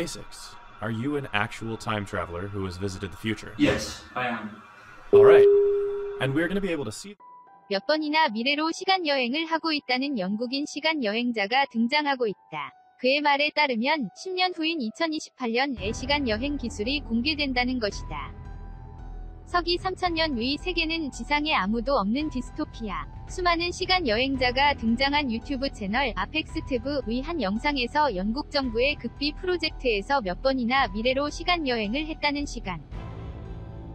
Basics. Are you an actual time traveler who has visited the future? Yes, I am. Alright. And we're going to be able to see 몇 번이나 미래로 시간 여행을 하고 있다는 영국인 시간 여행자가 등장하고 있다. 그의 말에 따르면 10년 후인 2028년에 시간 여행 기술이 공개된다는 것이다. 서기 3000년 위 세계는 지상에 아무도 없는 디스토피아. 수많은 시간 여행자가 등장한 유튜브 채널 아펙스트브의 한 영상에서 영국 정부의 극비 프로젝트에서 몇 번이나 미래로 시간 여행을 했다는 시간.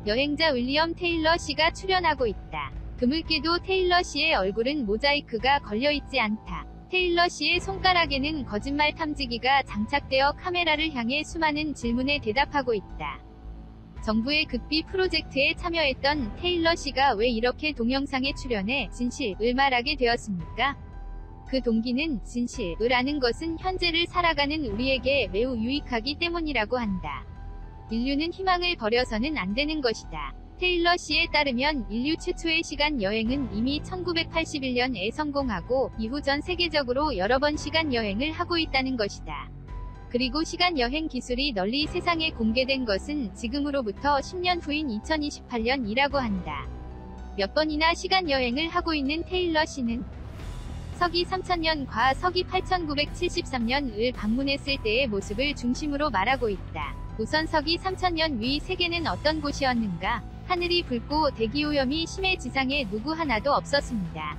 여행자 윌리엄 테일러 씨가 출연하고 있다. 드물게도 테일러 씨의 얼굴은 모자이크가 걸려있지 않다. 테일러 씨의 손가락에는 거짓말 탐지기가 장착되어 카메라를 향해 수많은 질문에 대답하고 있다. 정부의 극비 프로젝트에 참여했던 테일러 씨가 왜 이렇게 동영상에 출연해 진실을 말하게 되었습니까? 그 동기는 진실을 아는 것은 현재를 살아가는 우리에게 매우 유익하기 때문이라고 한다. 인류는 희망을 버려서는 안 되는 것이다. 테일러 씨에 따르면 인류 최초의 시간 여행은 이미 1981년에 성공하고 이후 전 세계적으로 여러 번 시간 여행을 하고 있다는 것이다. 그리고 시간 여행 기술이 널리 세상에 공개된 것은 지금으로부터 10년 후인 2028년이라고 한다. 몇 번이나 시간 여행을 하고 있는 테일러 씨는 서기 3000년과 서기 8973년을 방문했을 때의 모습을 중심으로 말하고 있다. 우선 서기 3000년 위 세계는 어떤 곳이었는가? 하늘이 붉고 대기 오염이 심해 지상에 누구 하나도 없었습니다.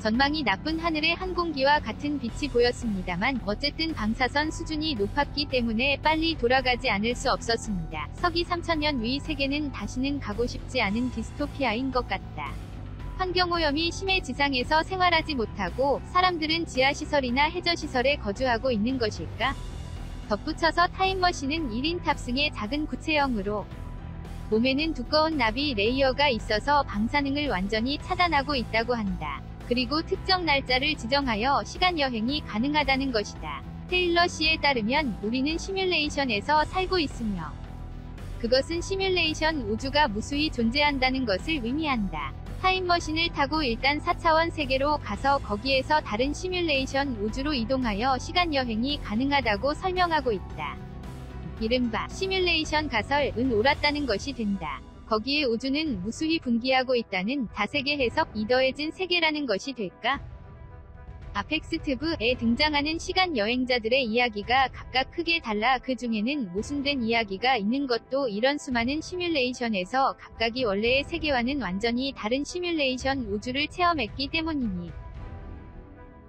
전망이 나쁜 하늘의 항공기와 같은 빛이 보였습니다만 어쨌든 방사선 수준이 높았기 때문에 빨리 돌아가지 않을 수 없었습니다. 서기 3000년의 세계는 다시는 가고 싶지 않은 디스토피아인 것 같다. 환경오염이 심해 지상에서 생활하지 못하고 사람들은 지하시설이나 해저시설에 거주하고 있는 것일까? 덧붙여서 타임머신은 1인 탑승의 작은 구체형으로 몸에는 두꺼운 납의 layer가 있어서 방사능을 완전히 차단하고 있다고 한다. 그리고 특정 날짜를 지정하여 시간 여행이 가능하다는 것이다. 테일러 씨에 따르면 우리는 시뮬레이션에서 살고 있으며 그것은 시뮬레이션 우주가 무수히 존재한다는 것을 의미한다. 타임머신을 타고 일단 4차원 세계로 가서 거기에서 다른 시뮬레이션 우주로 이동하여 시간 여행이 가능하다고 설명하고 있다. 이른바 시뮬레이션 가설은 옳았다는 것이 된다. 거기에 우주는 무수히 분기하고 있다는 다세계 해석 이 더해진 세계라는 것이 될까? 아펙스트브에 등장하는 시간 여행자들의 이야기가 각각 크게 달라 그 중에는 모순된 이야기가 있는 것도 이런 수많은 시뮬레이션에서 각각이 원래의 세계와는 완전히 다른 시뮬레이션 우주를 체험했기 때문이니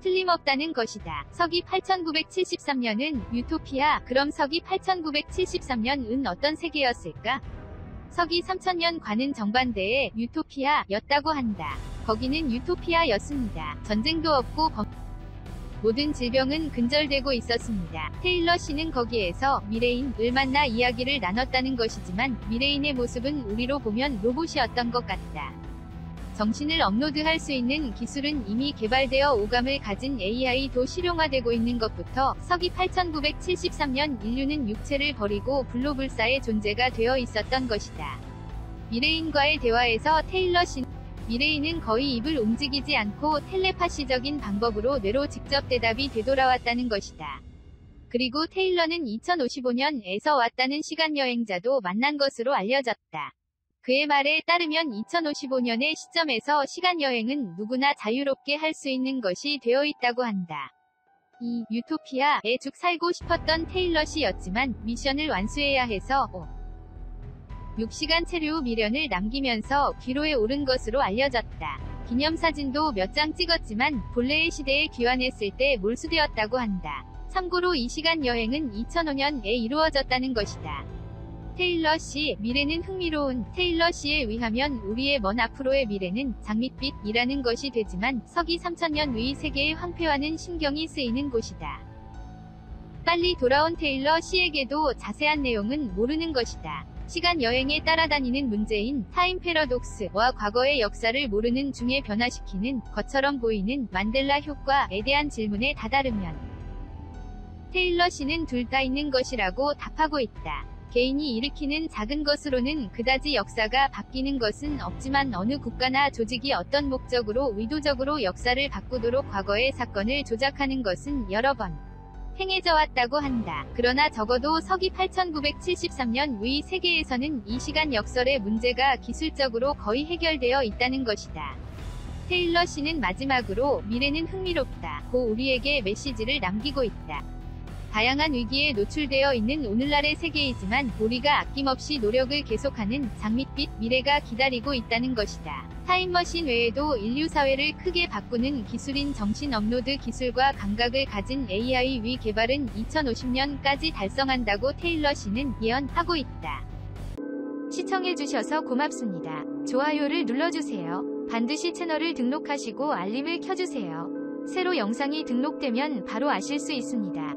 틀림없다는 것이다. 서기 8973년은 유토피아, 그럼 서기 8973년은 어떤 세계였을까? 서기 3000년과는 정반대의 유토피아였다고 한다. 거기는 유토피아였습니다. 전쟁도 없고 범... 모든 질병은 근절되고 있었습니다. 테일러 씨는 거기에서 미래인을 만나 이야기를 나눴다는 것이지만 미래인의 모습은 우리로 보면 로봇이었던 것 같다. 정신을 업로드할 수 있는 기술은 이미 개발되어 오감을 가진 AI도 실용화되고 있는 것부터 서기 8973년 인류는 육체를 버리고 불로불사의 존재가 되어 있었던 것이다. 미래인과의 대화에서 테일러 씨 미래인은 거의 입을 움직이지 않고 텔레파시적인 방법으로 뇌로 직접 대답이 되돌아왔다는 것이다. 그리고 테일러는 2055년에서 왔다는 시간여행자도 만난 것으로 알려졌다. 그의 말에 따르면 2055년의 시점에서 시간여행은 누구나 자유롭게 할 수 있는 것이 되어 있다고 한다. 이 유토피아에 쭉 살고 싶었던 테일러 씨였지만 미션을 완수해야 해서 6시간 체류 미련을 남기면서 기로에 오른 것으로 알려졌다. 기념사진도 몇 장 찍었지만 본래의 시대에 귀환했을 때 몰수되었다고 한다. 참고로 이 시간 여행은 2005년에 이루어졌다는 것이다. 테일러 씨, 미래는 흥미로운 테일러 씨에 의하면 우리의 먼 앞으로의 미래는 장밋빛이라는 것이 되지만 서기 3000년 위 세계의 황폐화는 신경이 쓰이는 곳이다. 빨리 돌아온 테일러 씨에게도 자세한 내용은 모르는 것이다. 시간 여행에 따라다니는 문제인 타임 패러독스와 과거의 역사를 모르는 중에 변화시키는 것처럼 보이는 만델라 효과에 대한 질문에 다다르면 테일러 씨는 둘 다 있는 것이라고 답하고 있다. 개인이 일으키는 작은 것으로는 그다지 역사가 바뀌는 것은 없지만 어느 국가나 조직이 어떤 목적으로 의도적으로 역사를 바꾸도록 과거의 사건을 조작하는 것은 여러 번 행해져 왔다고 한다. 그러나 적어도 서기 8973년 의 세계에서는 이 시간 역설의 문제가 기술적으로 거의 해결되어 있다는 것이다. 테일러 씨는 마지막으로 미래는 흥미롭다. 고 우리에게 메시지를 남기고 있다. 다양한 위기에 노출되어 있는 오늘날의 세계이지만 우리가 아낌없이 노력을 계속하는 장밋빛 미래가 기다리고 있다는 것이다. 타임머신 외에도 인류 사회를 크게 바꾸는 기술인 정신 업로드 기술과 감각을 가진 AI의 개발은 2050년까지 달성한다고 테일러 씨는 예언하고 있다. 시청해주셔서 고맙습니다. 좋아요를 눌러주세요. 반드시 채널을 등록하시고 알림을 켜주세요. 새로 영상이 등록되면 바로 아실 수 있습니다.